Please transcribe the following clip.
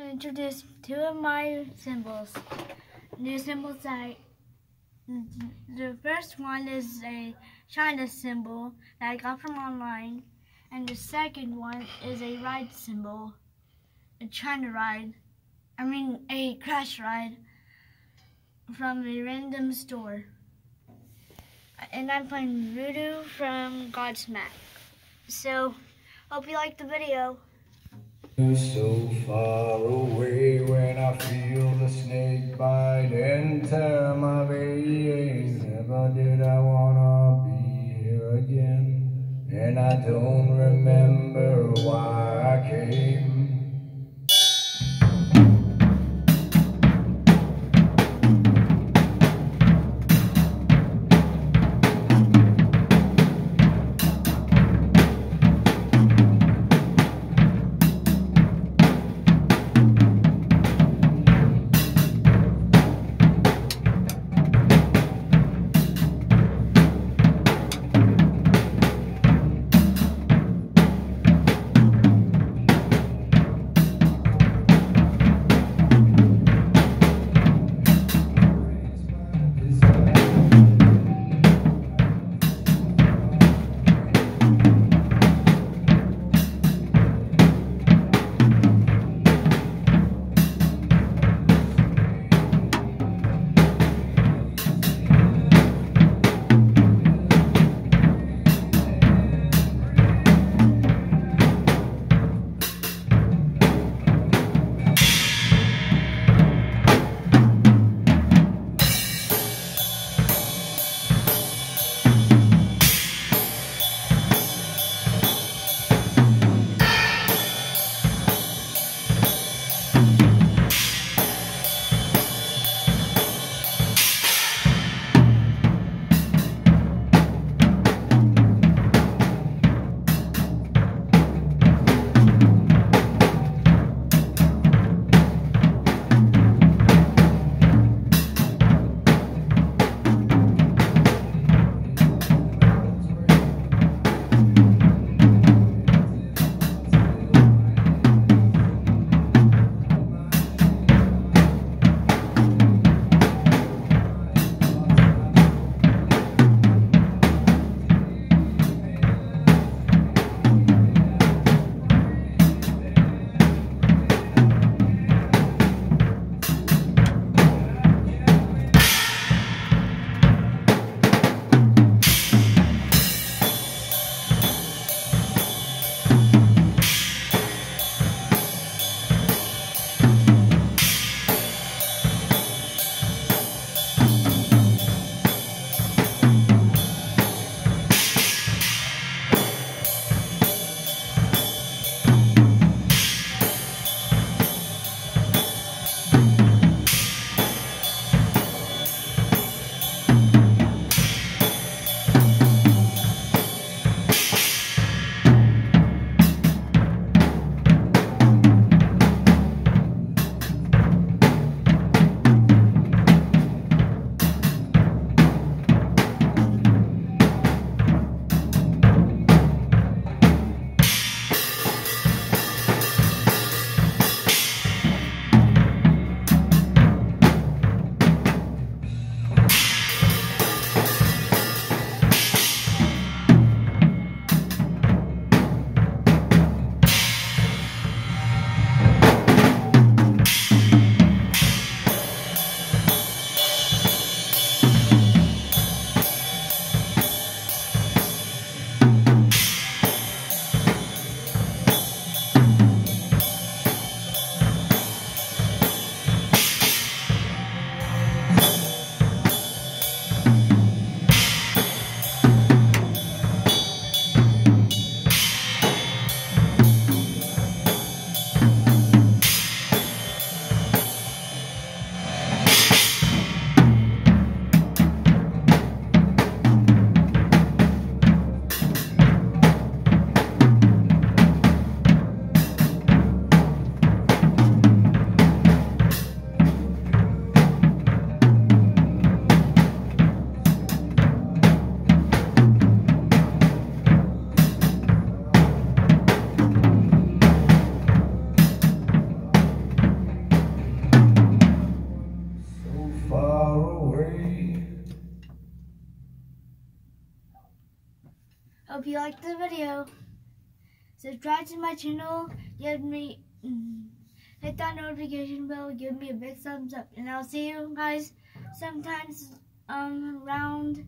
will introduce two of my cymbals. New cymbals I the first one is a China cymbal that I got from online, and the second one is a ride cymbal, a China ride. I mean a crash ride from a random store. And I'm playing Voodoo from Godsmack. So, hope you like the video. So far I feel the snake bite enter my veins. Never did I wanna be here again, and I don't remember why I came. Hope you liked the video. Subscribe to my channel. Give me mm, hit that notification bell. Give me a big thumbs up, and I'll see you guys sometimes um around